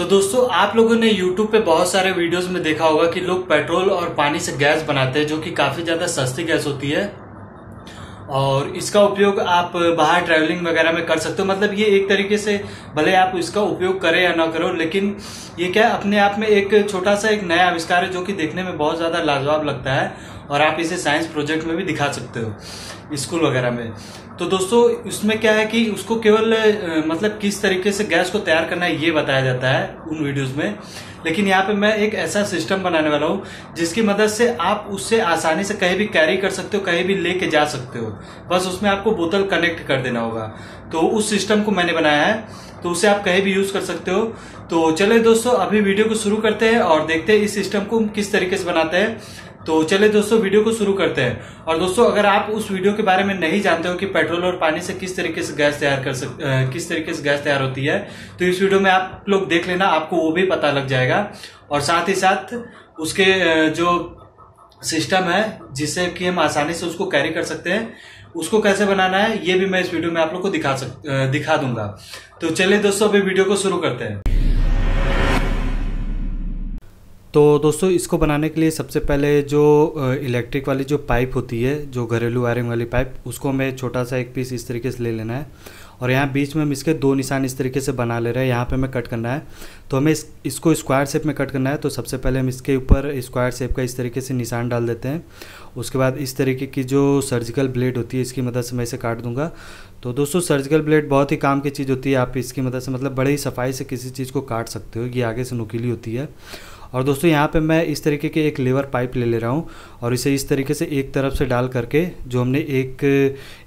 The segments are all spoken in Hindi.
तो दोस्तों, आप लोगों ने YouTube पे बहुत सारे वीडियोस में देखा होगा कि लोग पेट्रोल और पानी से गैस बनाते हैं, जो कि काफ़ी ज़्यादा सस्ती गैस होती है। और इसका उपयोग आप बाहर ट्रैवलिंग वगैरह में कर सकते हो। मतलब ये एक तरीके से भले आप इसका उपयोग करें या ना करो, लेकिन ये क्या अपने आप में एक छोटा सा एक नया आविष्कार है, जो कि देखने में बहुत ज़्यादा लाजवाब लगता है, और आप इसे साइंस प्रोजेक्ट में भी दिखा सकते हो स्कूल वगैरह में। तो दोस्तों उसमें क्या है कि उसको केवल मतलब किस तरीके से गैस को तैयार करना है, ये बताया जाता है उन वीडियोस में। लेकिन यहाँ पे मैं एक ऐसा सिस्टम बनाने वाला हूँ, जिसकी मदद से आप उससे आसानी से कहीं भी कैरी कर सकते हो, कहीं भी लेके जा सकते हो। बस उसमें आपको बोतल कनेक्ट कर देना होगा। तो उस सिस्टम को मैंने बनाया है तो उसे आप कहीं भी यूज़ कर सकते हो। तो चले दोस्तों, अभी वीडियो को शुरू करते हैं और देखते हैं इस सिस्टम को किस तरीके से बनाते हैं। तो चले दोस्तों, वीडियो को शुरू करते हैं। और दोस्तों, अगर आप उस वीडियो के बारे में नहीं जानते हो कि पेट्रोल और पानी से किस तरीके से गैस तैयार कर सक किस तरीके से गैस तैयार होती है तो इस वीडियो में आप लोग देख लेना, आपको वो भी पता लग जाएगा। और साथ ही साथ, उसके जो सिस्टम है जिससे कि हम आसानी से उसको कैरी कर सकते हैं, उसको कैसे बनाना है, ये भी मैं इस वीडियो में आप लोग को दिखा सक दिखा दूँगा। तो चलिए दोस्तों, अभी वीडियो को शुरू करते हैं। तो दोस्तों इसको बनाने के लिए सबसे पहले जो इलेक्ट्रिक वाली जो पाइप होती है जो घरेलू वायरिंग वाली पाइप उसको हमें छोटा सा एक पीस इस तरीके से ले लेना है। और यहाँ बीच में हम इसके दो निशान इस तरीके से बना ले रहे हैं। यहाँ पे हमें कट करना है। तो हमें इस, इसको स्क्वायर शेप में कट करना है। तो सबसे पहले हम इसके ऊपर स्क्वायर शेप का इस तरीके से निशान डाल देते हैं। उसके बाद इस तरीके की जो सर्जिकल ब्लेड होती है इसकी मदद से मैं इसे काट दूँगा। तो दोस्तों सर्जिकल ब्लेड बहुत ही काम की चीज़ होती है। आप इसकी मदद से मतलब बड़े ही सफ़ाई से किसी चीज़ को काट सकते हो। ये आगे से नुकीली होती है। और दोस्तों, यहाँ पे मैं इस तरीके के एक लेवर पाइप ले ले रहा हूँ और इसे इस तरीके से एक तरफ़ से डाल करके जो हमने एक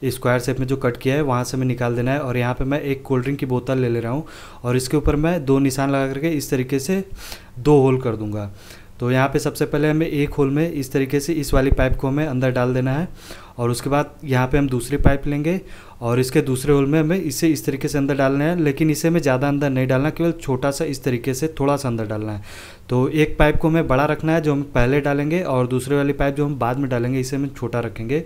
स्क्वायर शेप में जो कट किया है, वहाँ से हमें निकाल देना है और यहाँ पे मैं एक कोल्ड ड्रिंक की बोतल ले ले रहा हूँ और इसके ऊपर मैं दो निशान लगा करके इस तरीके से दो होल कर दूँगा। तो यहाँ पे सबसे पहले हमें एक होल में इस तरीके से इस वाली पाइप को हमें अंदर डाल देना है और उसके बाद यहाँ पे हम दूसरी पाइप लेंगे और इसके दूसरे होल में हमें इसे इस तरीके से अंदर डालना है, लेकिन इसे हमें ज़्यादा अंदर नहीं डालना, केवल छोटा सा इस तरीके से थोड़ा सा अंदर डालना है। तो एक पाइप को हमें बड़ा रखना है जो हम पहले डालेंगे और दूसरे वाली पाइप जो हम बाद में डालेंगे, इसे हम छोटा रखेंगे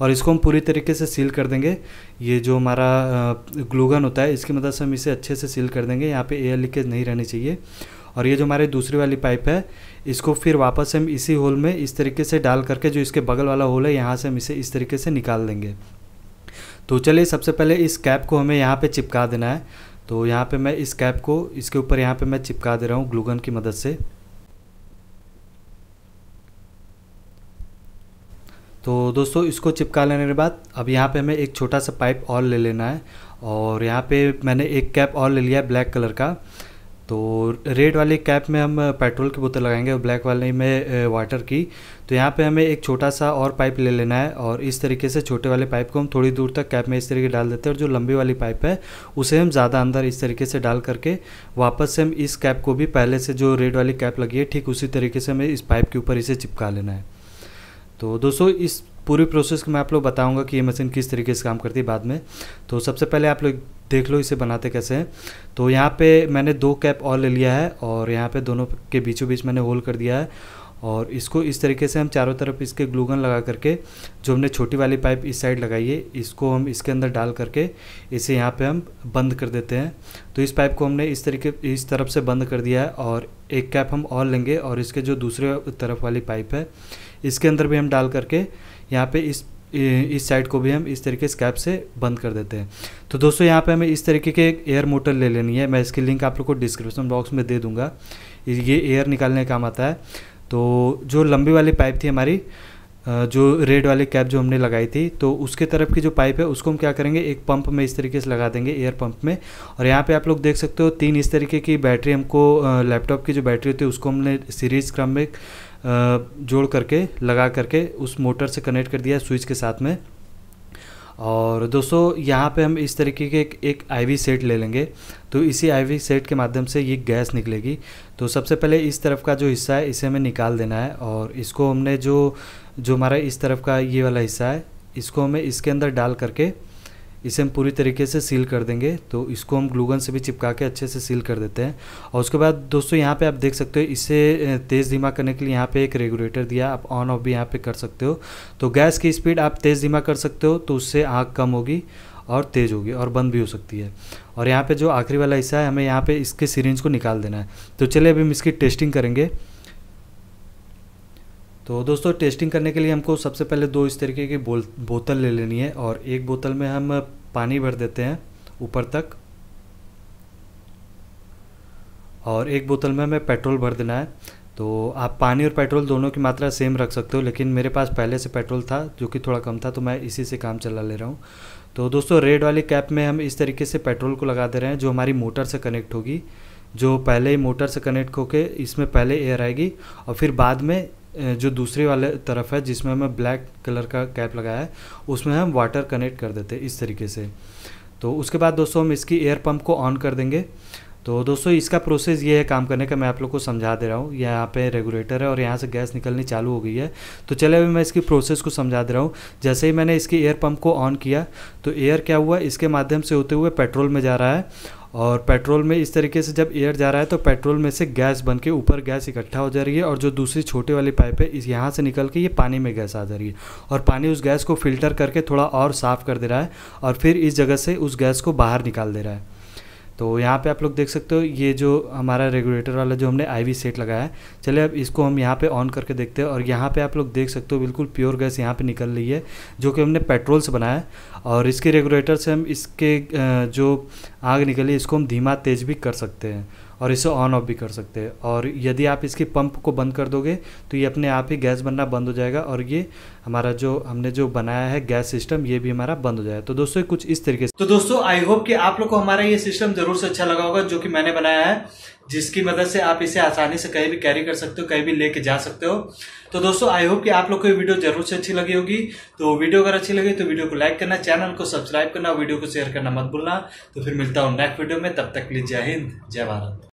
और इसको हम पूरी तरीके से सील कर देंगे। ये जो हमारा ग्लूगन होता है, इसकी मदद से हम इसे अच्छे से सील कर देंगे। यहाँ पे एयर लीकेज नहीं रहनी चाहिए और ये जो हमारी दूसरी वाली पाइप है, इसको फिर वापस हम इसी होल में इस तरीके से डाल करके जो इसके बगल वाला होल है, यहाँ से हम इसे इस तरीके से निकाल देंगे। तो चलिए सबसे पहले इस कैप को हमें यहाँ पे चिपका देना है। तो यहाँ पे मैं इस कैप को, इसके ऊपर यहाँ पे मैं चिपका दे रहा हूँ ग्लूगन की मदद से। तो दोस्तों, इसको चिपका लेने के बाद अब यहाँ पे हमें एक छोटा सा पाइप और ले लेना है। और यहाँ पे मैंने एक कैप और ले लिया है ब्लैक कलर का। तो रेड वाली कैप में हम पेट्रोल की बोतल लगाएँगे और ब्लैक वाले में वाटर की। तो यहाँ पे हमें एक छोटा सा और पाइप ले लेना है और इस तरीके से छोटे वाले पाइप को हम थोड़ी दूर तक कैप में इस तरीके डाल देते हैं और जो लंबी वाली पाइप है, उसे हम ज़्यादा अंदर इस तरीके से डाल करके वापस से हम इस कैप को भी पहले से जो रेड वाली कैप लगी है, ठीक उसी तरीके से हमें इस पाइप के ऊपर इसे चिपका लेना है। तो दोस्तों, इस पूरी प्रोसेस मैं आप लोग बताऊँगा कि ये मशीन किस तरीके से काम करती है बाद में। तो सबसे पहले आप लोग देख लो इसे बनाते कैसे हैं। तो यहाँ पे मैंने दो कैप और ले लिया है और यहाँ पे दोनों के बीचों बीच मैंने होल कर दिया है। और इसको इस तरीके से हम चारों तरफ़ इसके ग्लूगन लगा करके जो हमने छोटी वाली पाइप इस साइड लगाई है, इसको हम इसके अंदर डाल करके इसे यहाँ पे हम बंद कर देते हैं। तो इस पाइप को हमने इस तरीके, इस तरफ़ से बंद कर दिया है और एक कैप हम और लेंगे और इसके जो दूसरे तरफ़ वाली पाइप है इसके अंदर भी हम डाल करके यहाँ पे इस इस साइड को भी हम इस तरीके स्कैप से बंद कर देते हैं। तो दोस्तों, यहाँ पे हमें इस तरीके के एयर मोटर ले लेनी है। मैं इसकी लिंक आप लोग को डिस्क्रिप्शन बॉक्स में दे दूँगा। ये एयर निकालने का काम आता है। तो जो लंबी वाली पाइप थी हमारी जो रेड वाली कैप जो हमने लगाई थी तो उसके तरफ़ की जो पाइप है, उसको हम क्या करेंगे? एक पंप में इस तरीके से लगा देंगे एयर पंप में। और यहाँ पे आप लोग देख सकते हो तीन इस तरीके की बैटरी हमको लैपटॉप की जो बैटरी होती है, उसको हमने सीरीज़ क्रम में जोड़ करके लगा करके उस मोटर से कनेक्ट कर दिया स्विच के साथ में। और दोस्तों यहाँ पे हम इस तरीके के एक, एक आईवी सेट ले लेंगे। तो इसी आईवी सेट के माध्यम से ये गैस निकलेगी। तो सबसे पहले इस तरफ़ का जो हिस्सा है इसे हमें निकाल देना है और इसको हमने जो जो हमारा इस तरफ़ का ये वाला हिस्सा है इसको हमें इसके अंदर डाल करके इसे हम पूरी तरीके से सील कर देंगे। तो इसको हम ग्लूगन से भी चिपका के अच्छे से सील कर देते हैं। और उसके बाद दोस्तों, यहाँ पे आप देख सकते हो, इसे तेज़ धीमा करने के लिए यहाँ पे एक रेगुलेटर दिया, आप ऑन ऑफ़ भी यहाँ पे कर सकते हो। तो गैस की स्पीड आप तेज़ धीमा कर सकते हो तो उससे आग कम होगी और तेज़ होगी और बंद भी हो सकती है। और यहाँ पर जो आखिरी वाला हिस्सा है, हमें यहाँ पर इसके सीरेंज को निकाल देना है। तो चलिए, अभी हम इसकी टेस्टिंग करेंगे। तो दोस्तों टेस्टिंग करने के लिए हमको सबसे पहले दो इस तरीके की बोल, बोतल ले लेनी है और एक बोतल में हम पानी भर देते हैं ऊपर तक। और एक बोतल में हमें पेट्रोल भर देना है। तो आप पानी और पेट्रोल दोनों की मात्रा सेम रख सकते हो, लेकिन मेरे पास पहले से पेट्रोल था, जो कि थोड़ा कम था तो मैं इसी से काम चला ले रहा हूँ। तो दोस्तों, रेड वाली कैप में हम इस तरीके से पेट्रोल को लगा दे रहे हैं, जो हमारी मोटर से कनेक्ट होगी, जो पहले ही मोटर से कनेक्ट होके इसमें पहले एयर आएगी और फिर बाद में जो दूसरी वाले तरफ़ है, जिसमें हमें ब्लैक कलर का कैप लगाया है, उसमें हम वाटर कनेक्ट कर देते हैं इस तरीके से। तो उसके बाद दोस्तों हम इसकी एयर पंप को ऑन कर देंगे। तो दोस्तों इसका प्रोसेस ये है काम करने का, मैं आप लोग को समझा दे रहा हूँ। यहाँ पे रेगुलेटर है और यहाँ से गैस निकलनी चालू हो गई है। तो चले, अभी मैं इसकी प्रोसेस को समझा दे रहा हूँ। जैसे ही मैंने इसकी एयर पंप को ऑन किया तो एयर क्या हुआ? इसके माध्यम से होते हुए पेट्रोल में जा रहा है। और पेट्रोल में इस तरीके से जब एयर जा रहा है तो पेट्रोल में से गैस बन के ऊपर गैस इकट्ठा हो जा रही है और जो दूसरी छोटे वाली पाइप है, इस यहाँ से निकल के ये पानी में गैस आ जा रही है। और पानी उस गैस को फ़िल्टर करके थोड़ा और साफ़ कर दे रहा है और फिर इस जगह से उस गैस को बाहर निकाल दे रहा है। तो यहाँ पे आप लोग देख सकते हो, ये जो हमारा रेगुलेटर वाला जो हमने आईवी सेट लगाया है, चलिए अब इसको हम यहाँ पे ऑन करके देखते हैं और यहाँ पे आप लोग देख सकते हो बिल्कुल प्योर गैस यहाँ पे निकल रही है, जो कि हमने पेट्रोल से बनाया और इसके रेगुलेटर से हम इसके जो आग निकली इसको हम धीमा तेज भी कर सकते हैं। और इसे ऑन ऑफ़ भी कर सकते हैं। और यदि आप इसके पंप को बंद कर दोगे तो ये अपने आप ही गैस बनना बंद हो जाएगा और ये हमारा जो, हमने जो बनाया है गैस सिस्टम ये भी हमारा बंद हो जाएगा। तो दोस्तों कुछ इस तरीके से तो दोस्तों आई होप कि आप लोग को हमारा ये सिस्टम ज़रूर से अच्छा लगा होगा, जो कि मैंने बनाया है, जिसकी मदद से आप इसे आसानी से कहीं भी कैरी कर सकते हो, कहीं भी लेके जा सकते हो। तो दोस्तों आई होप कि आप लोग को ये वीडियो ज़रूर से अच्छी लगी होगी। तो वीडियो अगर अच्छी लगी तो वीडियो को लाइक करना चैनल को सब्सक्राइब करना वीडियो को शेयर करना मत भूलना। तो फिर मिलता हूँ नेक्स्ट वीडियो में, तब तक लीजिए जय हिंद, जय भारत।